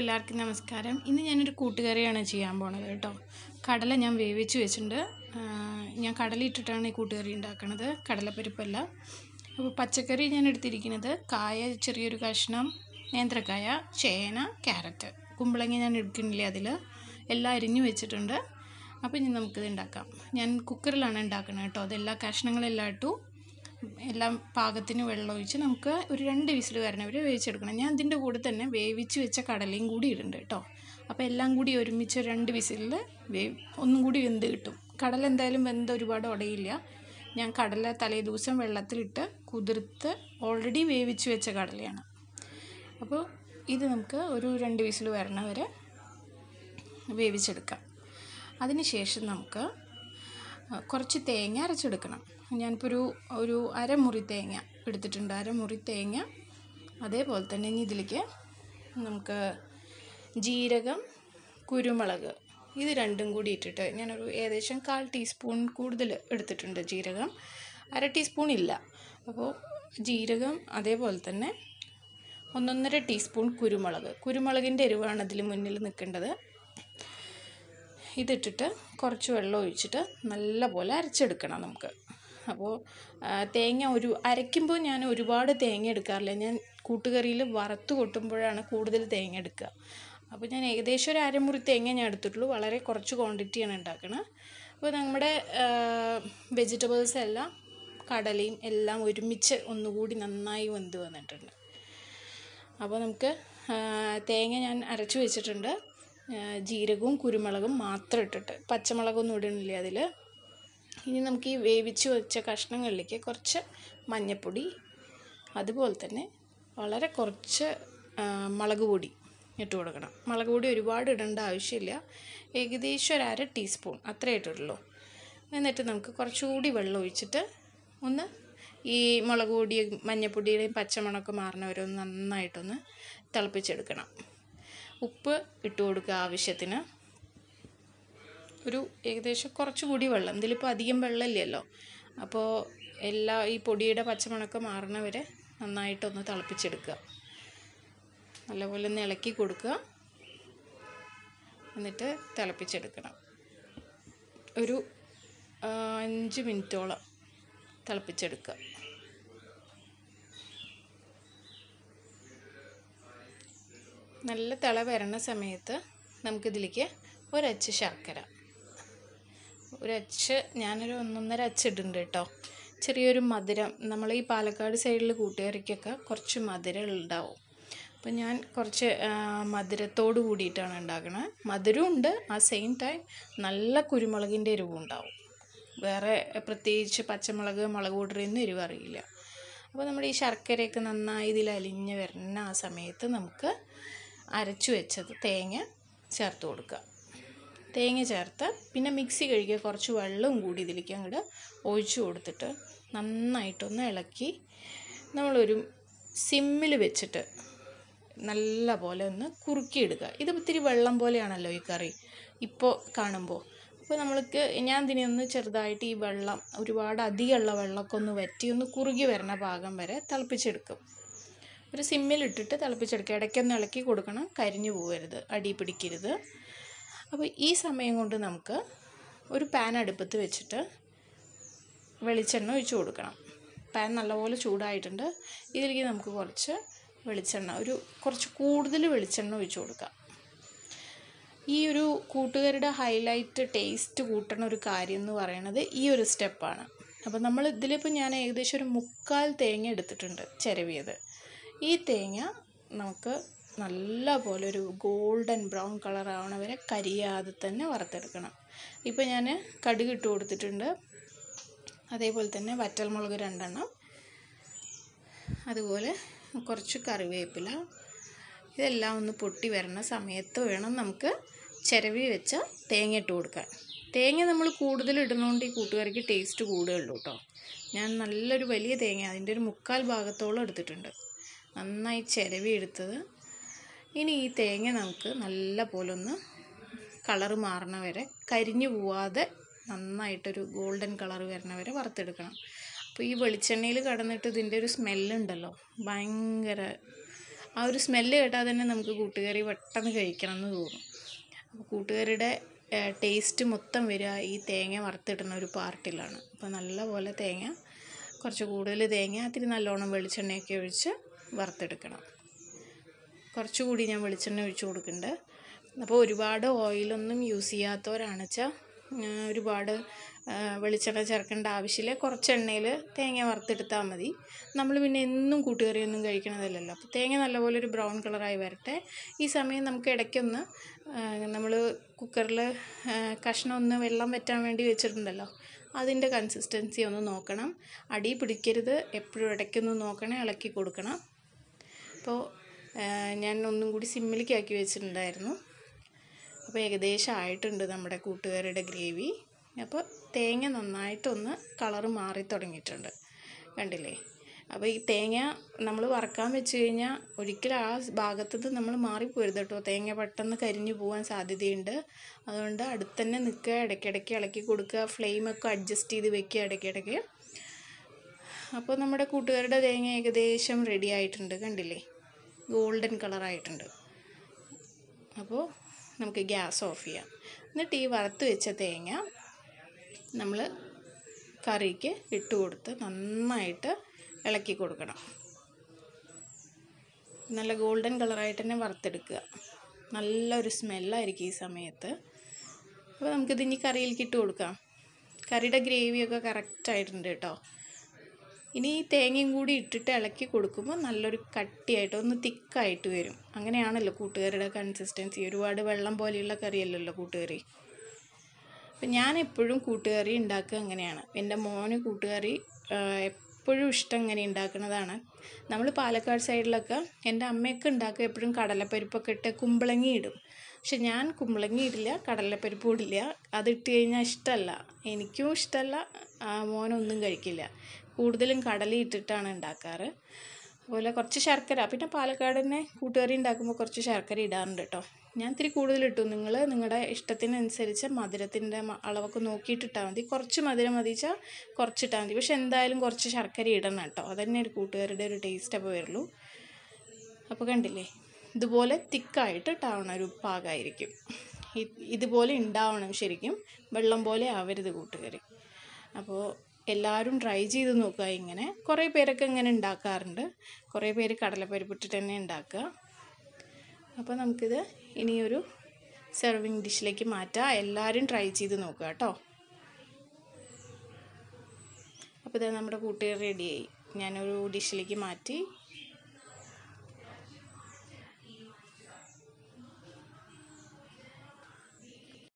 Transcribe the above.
എല്ലാവർക്കും നമസ്കാരം. ഇന്ന് ഞാനൊരു കൂട്ടുകറിയാണ് ചെയ്യാൻ പോണത് കേട്ടോ. കടല ഞാൻ വേവിച്ച് വെച്ചിട്ടുണ്ട്. ഞാൻ കടല ഇട്ടിട്ടാണ് ഈ കൂട്ടുകറി ഉണ്ടാക്കുന്നത് കടലപ്പരിപ്പല്ല. അപ്പോൾ പച്ചക്കറി ഞാൻ എടുത്തിരിക്കുന്നത് കായ ചെറിയൊരു കഷ്ണം നേന്ത്രക്കായ ചേന ക്യാരറ്റ്. കുമ്പളങ്ങ ഞാൻ എടുക്കുന്നില്ലേ അതിൽ എല്ലാം അരിഞ്ഞു വെച്ചിട്ടുണ്ട്. അപ്പോൾ ഇനി നമുക്കിത് ഉണ്ടാക്കാം. ഞാൻ കുക്കറിലാണ് ഉണ്ടാക്കുന്നത് കേട്ടോ. അതെല്ലാ കഷ്ണങ്ങളെല്ലാം ഇട്ടു. എല്ലാം പാകത്തിന് വെള്ളമൊഴിച്ച് നമുക്ക് ഒരു രണ്ട് വിസിൽ വരണവർ വേവിച്ചെടുക്കണം. ഞാൻ ഇതിന്റെ കൂടെ തന്നെ വേവിച്ച് വെച്ച കടലയും കൂടി ഇടുന്നുണ്ട് കേട്ടോ. അപ്പോൾ എല്ലാം കൂടി ഒരുമിച്ച് ഒരു രണ്ട് വിസിലിൽ വേ ഒന്നും കൂടി വെന്ത് കിട്ടും. കടല എന്തായാലും വെന്ത് ഒരുപാട് ഉടയില്ല. ഞാൻ കടല തലേ ദിവസം വെള്ളത്തിലിട്ട് കുതിർത്ത് ഓൾറെഡി വേവിച്ച് വെച്ച കടലയാണ്. അപ്പോൾ ഇത് നമുക്ക് ഒരു രണ്ട് വിസിൽ വരണ വരെ വേവിച്ചെടുക്കാം. അതിനുശേഷം നമുക്ക് ആ, കുറച്ച് തേങ്ങ അരച്ചെടുക്കണം. ഞാനിപ്പോൾ ഒരു ഒരു അരമുറി തേങ്ങ എടുത്തിട്ടുണ്ട്. അരമുറി തേങ്ങ. അതേപോലെ തന്നെ ഇനി ഇതിലേക്ക് നമുക്ക് ജീരകം കുരുമുളക് ഇത് രണ്ടും കൂടി ഇട്ടിട്ട് ഞാനൊരു ഏകദേശം കാൽ ടീസ്പൂൺ കൂടുതൽ എടുത്തിട്ടുണ്ട് ജീരകം. അര ടീസ്പൂൺ ഇല്ല. അപ്പോൾ ജീരകം അതേപോലെ തന്നെ ഒന്നൊന്നര ടീസ്പൂൺ കുരുമുളക്. കുരുമുളകിന്റെ എരിവാണ് അതിൽ മുന്നിൽ നിൽക്കേണ്ടത്. ഇതിട്ടിട്ട് കുറച്ച് വെള്ളം ഒഴിച്ചിട്ട് നല്ല പോലെ അരച്ചെടുക്കണം നമുക്ക്. അപ്പോൾ തേങ്ങ ഒരു അരയ്ക്കുമ്പോൾ ഞാൻ ഒരുപാട് തേങ്ങ എടുക്കാറില്ല. ഞാൻ കൂട്ടുകറിയിൽ വറുത്ത് കൊട്ടുമ്പോഴാണ് കൂടുതൽ തേങ്ങ എടുക്കുക. അപ്പോൾ ഞാൻ ഏകദേശം ഒരു അരമുറി തേങ്ങ ഞാൻ എടുത്തിട്ടുള്ളൂ. വളരെ കുറച്ച് ക്വാണ്ടിറ്റിയാണ് ഉണ്ടാക്കുന്നത് അപ്പോൾ നമ്മുടെ വെജിറ്റബിൾസ് എല്ലാം കടലയും എല്ലാം ഒരുമിച്ച് ഒന്നുകൂടി നന്നായി വെന്ത് വന്നിട്ടുണ്ട്. അപ്പോൾ നമുക്ക് തേങ്ങ ഞാൻ അരച്ചു വെച്ചിട്ടുണ്ട്. ജീരകവും കുരുമുളകും മാത്രം ഇട്ടിട്ട്. പച്ചമുളകൊന്നും ഇടണില്ല അതിൽ ഇനി നമുക്ക് ഈ വേവിച്ച് വെച്ച കഷ്ണങ്ങളിലേക്ക് കുറച്ച് മഞ്ഞൾപ്പൊടി അതുപോലെ തന്നെ വളരെ കുറച്ച് മുളക് പൊടി ഇട്ട് കൊടുക്കണം. മുളക് പൊടി ഒരുപാട് ഇടേണ്ട ആവശ്യമില്ല. ഏകദേശം ഒരു അര ടീസ്പൂൺ അത്രേ ഇട്ടിട്ടുള്ളൂ എന്നിട്ട് നമുക്ക് കുറച്ചുകൂടി വെള്ളം ഒഴിച്ചിട്ട് ഒന്ന് ഈ മുളക് പൊടിയും മഞ്ഞൾപ്പൊടിയുടെയും പച്ചമുളകൊക്കെ മാറണവരെ ഒന്ന് നന്നായിട്ടൊന്ന് തിളപ്പിച്ചെടുക്കണം. ഉപ്പ് ഇട്ട് കൊടുക്കുക ആവശ്യത്തിന്. ഒരു ഏകദേശം കുറച്ചുകൂടി വെള്ളം. ഇതിലിപ്പോൾ അധികം വെള്ളമില്ലല്ലോ. അപ്പോൾ എല്ലാ ഈ പൊടിയുടെ പച്ചമണമൊക്കെ മാറണവരെ നന്നായിട്ടൊന്ന് തിളപ്പിച്ചെടുക്കുക. നല്ലപോലെ ഒന്ന് ഇളക്കി കൊടുക്കുക. എന്നിട്ട് തിളപ്പിച്ചെടുക്കണം. ഒരു അഞ്ച് മിനിറ്റോളം തിളപ്പിച്ചെടുക്കുക. നല്ല തിള വരണ സമയത്ത് നമുക്കിതിലേക്ക് ഒരച്ച് ശർക്കര ഒരച്ച് ഞാനൊരു ഒന്നൊന്നര അച്ച് ഇടുന്നുണ്ട് കേട്ടോ. ചെറിയൊരു മധുരം. നമ്മൾ ഈ പാലക്കാട് സൈഡിൽ കൂട്ടുകാരിക്കൊക്കെ കുറച്ച് മധുരം ഉണ്ടാവും. അപ്പം ഞാൻ കുറച്ച് മധുരത്തോട് കൂടിയിട്ടാണ് ഉണ്ടാക്കുന്നത് മധുരവും ഉണ്ട് ആ സെയിം ടൈം നല്ല കുരുമുളകിന്റെ എരിവും ഉണ്ടാവും. വേറെ പ്രത്യേകിച്ച് പച്ചമുളക് മുളക് പൊടിയൊന്നും എരിവ് അറിയില്ല. അപ്പോൾ നമ്മുടെ ഈ ശർക്കരയൊക്കെ നന്നായി ഇതിൽ അലിഞ്ഞ് വരുന്ന ആ സമയത്ത് നമുക്ക് അരച്ചു വെച്ചത് തേങ്ങ ചേർത്ത് കൊടുക്കുക. തേങ്ങ ചേർത്ത് പിന്നെ മിക്സി കഴുകിയ കുറച്ച് വെള്ളവും കൂടി ഇതിലേക്ക് അങ്ങോട്ട് ഒഴിച്ചു കൊടുത്തിട്ട് നന്നായിട്ടൊന്ന് ഇളക്കി നമ്മളൊരു സിമ്മിൽ വെച്ചിട്ട് നല്ല പോലെ ഒന്ന് കുറുക്കിയെടുക്കുക ഇത് ഇത്തിരി വെള്ളം പോലെയാണല്ലോ ഈ കറി ഇപ്പോൾ കാണുമ്പോൾ അപ്പോൾ നമ്മൾക്ക് ഞാൻ ഇതിനെ ഒന്ന് ചെറുതായിട്ട് ഈ വെള്ളം ഒരുപാട് അധികമുള്ള വെള്ളമൊക്കെ ഒന്ന് വറ്റി ഒന്ന് കുറുകി വരുന്ന ഭാഗം വരെ തിളപ്പിച്ചെടുക്കും. ഒരു സിമ്മിലിട്ടിട്ട് തിളപ്പിച്ചെടുക്കുക. ഇടയ്ക്കൊന്ന് ഇളക്കി കൊടുക്കണം. കരിഞ്ഞു പോകരുത് അടി പിടിക്കരുത്. അപ്പോൾ ഈ സമയം കൊണ്ട് നമുക്ക് ഒരു പാൻ അടുപ്പത്ത് വെച്ചിട്ട് വെളിച്ചെണ്ണ ഒഴിച്ച് കൊടുക്കണം. പാൻ നല്ലപോലെ ചൂടായിട്ടുണ്ട്. ഇതിലേക്ക് നമുക്ക് കുറച്ച് വെളിച്ചെണ്ണ ഒരു കുറച്ച് കൂടുതൽ വെളിച്ചെണ്ണ ഒഴിച്ച് കൊടുക്കാം. ഈ ഒരു കൂട്ടുകാരുടെ ഹൈലൈറ്റ് ടേസ്റ്റ് കൂട്ടണ ഒരു കാര്യം എന്ന് പറയുന്നത് ഈ ഒരു സ്റ്റെപ്പാണ് അപ്പോൾ നമ്മൾ ഇതിലിപ്പോൾ ഞാൻ ഏകദേശം ഒരു മുക്കാൽ തേങ്ങ എടുത്തിട്ടുണ്ട് ചിരവിയത്. ഈ തേങ്ങ നമുക്ക് നല്ല പോലെ ഒരു ഗോൾഡൻ ബ്രൗൺ കളർ ആവണ വരെ കരിയാതെ തന്നെ വറുത്തെടുക്കണം. ഇപ്പോൾ ഞാൻ കടുക് ഇട്ട് കൊടുത്തിട്ടുണ്ട്. അതേപോലെ തന്നെ വറ്റൽമുളക് രണ്ടെണ്ണം. അതുപോലെ കുറച്ച് കറിവേപ്പില. ഇതെല്ലാം ഒന്ന് പൊട്ടി വരണ സമയത്ത് വേണം നമുക്ക് ചിരവി വെച്ച തേങ്ങ ഇട്ട് കൊടുക്കാൻ. തേങ്ങ നമ്മൾ കൂടുതൽ ഇടുന്നതുകൊണ്ട് ഈ കൂട്ടുകറിക്ക് ടേസ്റ്റ് കൂടുകയുള്ളൂ കേട്ടോ. ഞാൻ നല്ലൊരു വലിയ തേങ്ങ അതിന്റെ ഒരു മുക്കാൽ ഭാഗത്തോളം എടുത്തിട്ടുണ്ട്. നന്നായി ചിരവി എടുത്തത്. ഇനി ഈ തേങ്ങ നമുക്ക് നല്ല പോലെ ഒന്ന് കളറ് മാറണ വരെ കരിഞ്ഞു പോവാതെ നന്നായിട്ടൊരു ഗോൾഡൻ കളർ വരണ വരെ വറുത്തെടുക്കണം. അപ്പോൾ ഈ വെളിച്ചെണ്ണയിൽ കടന്നിട്ട് ഇതിന്റെ ഒരു സ്മെല്ലുണ്ടല്ലോ ഭയങ്കര ആ ഒരു സ്മെല്ല് കേട്ടാൽ തന്നെ നമുക്ക് കൂട്ടുകറി പെട്ടെന്ന് കഴിക്കണം എന്ന് തോന്നും. അപ്പോൾ കൂട്ടുകറിയുടെ ടേസ്റ്റ് മൊത്തം വരിക ഈ തേങ്ങ വറുത്തിടുന്ന ഒരു പാർട്ടിലാണ്. അപ്പോൾ നല്ലപോലെ തേങ്ങ കുറച്ച് കൂടുതൽ തേങ്ങ അതിൽ നല്ലോണം വെളിച്ചെണ്ണയൊക്കെ ഒഴിച്ച് വറുത്തെടുക്കണം. കുറച്ചുകൂടി ഞാൻ വെളിച്ചെണ്ണ ഒഴിച്ചു കൊടുക്കുന്നുണ്ട്. അപ്പോൾ ഒരുപാട് ഓയിലൊന്നും യൂസ് ചെയ്യാത്തവരാണ് വെച്ചാൽ ഒരുപാട് വെളിച്ചെണ്ണ ചേർക്കേണ്ട ആവശ്യമില്ല. കുറച്ച് എണ്ണയിൽ തേങ്ങ വറുത്തെടുത്താൽ മതി. നമ്മൾ പിന്നെ എന്നും കൂട്ടുകറിയൊന്നും കഴിക്കണതല്ലല്ലോ. അപ്പോൾ തേങ്ങ നല്ലപോലെ ഒരു ബ്രൗൺ കളറായി വരട്ടെ. ഈ സമയം നമുക്ക് ഇടയ്ക്കൊന്ന് നമ്മൾ കുക്കറിൽ കഷ്ണം ഒന്ന് വെള്ളം വറ്റാൻ വേണ്ടി വെച്ചിട്ടുണ്ടല്ലോ. അതിന്റെ കൺസിസ്റ്റൻസി ഒന്ന് നോക്കണം. അടി പിടിക്കരുത്. എപ്പോഴും ഇടയ്ക്കൊന്ന് നോക്കണേ. ഇളക്കി കൊടുക്കണം. അപ്പോൾ ഞാൻ ഒന്നും കൂടി സിമ്മിലേക്ക് ആക്കി വെച്ചിട്ടുണ്ടായിരുന്നു. അപ്പോൾ ഏകദേശം ആയിട്ടുണ്ട് നമ്മുടെ കൂട്ടുകാരുടെ ഗ്രേവി. അപ്പോൾ തേങ്ങ നന്നായിട്ടൊന്ന് കളറ് മാറി തുടങ്ങിയിട്ടുണ്ട്. കണ്ടില്ലേ? അപ്പോൾ ഈ തേങ്ങ നമ്മൾ വറക്കാൻ വെച്ച് കഴിഞ്ഞാൽ ഒരിക്കലും ആ ഭാഗത്തു നിന്ന് നമ്മൾ മാറിപ്പോരുത് കേട്ടോ. തേങ്ങ പെട്ടെന്ന് കരിഞ്ഞു പോകാൻ സാധ്യതയുണ്ട്. അതുകൊണ്ട് അടുത്തന്നെ നിൽക്കുക ഇടയ്ക്കിടയ്ക്ക് ഇളക്കി കൊടുക്കുക ഫ്ലെയിമൊക്കെ അഡ്ജസ്റ്റ് ചെയ്ത് വെക്കുക ഇടയ്ക്കിടയ്ക്ക്. അപ്പോൾ നമ്മുടെ കൂട്ടുകാരുടെ തേങ്ങ ഏകദേശം റെഡി ആയിട്ടുണ്ട്. കണ്ടില്ലേ? ഗോൾഡൻ കളറായിട്ടുണ്ട്. അപ്പോൾ നമുക്ക് ഗ്യാസ് ഓഫ് ചെയ്യാം. എന്നിട്ട് ഈ വറുത്ത് വെച്ച തേങ്ങ നമ്മൾ കറിക്ക് ഇട്ട് കൊടുത്ത് നന്നായിട്ട് ഇളക്കി കൊടുക്കണം. നല്ല ഗോൾഡൻ കളറായിട്ട് തന്നെ വറുത്തെടുക്കുക. നല്ലൊരു സ്മെല്ലായിരിക്കും ഈ സമയത്ത്. അപ്പോൾ നമുക്കിത് ഇനി കറിയിലേക്ക് ഇട്ട് കൊടുക്കാം. കറിയുടെ ഗ്രേവിയൊക്കെ കറക്റ്റായിട്ടുണ്ട് കേട്ടോ. ഇനി ഈ തേങ്ങയും കൂടി ഇട്ടിട്ട് ഇളക്കി കൊടുക്കുമ്പോൾ നല്ലൊരു കട്ടിയായിട്ട് ഒന്ന് തിക്കായിട്ട് വരും. അങ്ങനെയാണല്ലോ കൂട്ടുകറിയുടെ കൺസിസ്റ്റൻസി ഒരുപാട് വെള്ളം പോലെയുള്ള കറിയല്ലല്ലോ കൂട്ടുകറി. അപ്പം ഞാൻ എപ്പോഴും കൂട്ടുകറി ഉണ്ടാക്കുക അങ്ങനെയാണ്. എന്റെ മോന് കൂട്ടുകറി എപ്പോഴും ഇഷ്ടം ഇങ്ങനെ ഉണ്ടാക്കുന്നതാണ്. നമ്മൾ പാലക്കാട് സൈഡിലൊക്കെ എന്റെ അമ്മയൊക്കെ ഉണ്ടാക്കുക എപ്പോഴും കടലപ്പരിപ്പൊക്കെ ഇട്ട് കുമ്പളങ്ങി ഇടും. പക്ഷെ ഞാൻ കുമ്പളങ്ങി ഇടില്ല കടലപ്പരിപ്പ് ഇടില്ല അതിട്ട് കഴിഞ്ഞാൽ ഇഷ്ടമല്ല എനിക്കും ഇഷ്ടമല്ല മോനൊന്നും കഴിക്കില്ല. കൂടുതലും കടല ഇട്ടിട്ടാണ് ഉണ്ടാക്കാറ്. അതുപോലെ കുറച്ച് ശർക്കര പിന്നെ പാലക്കാട് തന്നെ കൂട്ടുകറി ഉണ്ടാക്കുമ്പോൾ കുറച്ച് ശർക്കര ഇടാറുണ്ട് കേട്ടോ. ഞാൻ ഇത്തിരി കൂടുതൽ ഇട്ടു. നിങ്ങൾ നിങ്ങളുടെ ഇഷ്ടത്തിനനുസരിച്ച് മധുരത്തിന്റെ അളവൊക്കെ നോക്കിയിട്ട് ഇട്ടാൽ മതി. കുറച്ച് മധുരം മതി വെച്ചാൽ കുറച്ചിട്ടാൽ മതി. പക്ഷെ എന്തായാലും കുറച്ച് ശർക്കര ഇടണം കേട്ടോ. അതന്നെ ഒരു കൂട്ടുകാരുടെ ഒരു ടേസ്റ്റ് അപ്പോൾ വരുള്ളൂ. അപ്പോൾ കണ്ടില്ലേ? ഇതുപോലെ തിക്കായിട്ട് ഇട്ടാവണം. ഒരു പാകമായിരിക്കും ഇതുപോലെ ഉണ്ടാവണം ശരിക്കും. വെള്ളം പോലെ ആവരുത് കൂട്ടുകറി. അപ്പോൾ എല്ലാവരും ട്രൈ ചെയ്ത് നോക്കുക. ഇങ്ങനെ കുറേ പേരൊക്കെ ഇങ്ങനെ ഉണ്ടാക്കാറുണ്ട് കുറേ പേര് കടലപ്പരിപ്പിട്ടിട്ട് തന്നെ ഉണ്ടാക്കുക അപ്പോൾ നമുക്കിത് ഇനിയൊരു സെർവിങ് ഡിഷിലേക്ക് മാറ്റാം. എല്ലാവരും ട്രൈ ചെയ്ത് നോക്കുക കേട്ടോ അപ്പോൾ ഇത് നമ്മുടെ കൂട്ടുകാർ റെഡിയായി ഞാനൊരു ഡിഷിലേക്ക് മാറ്റി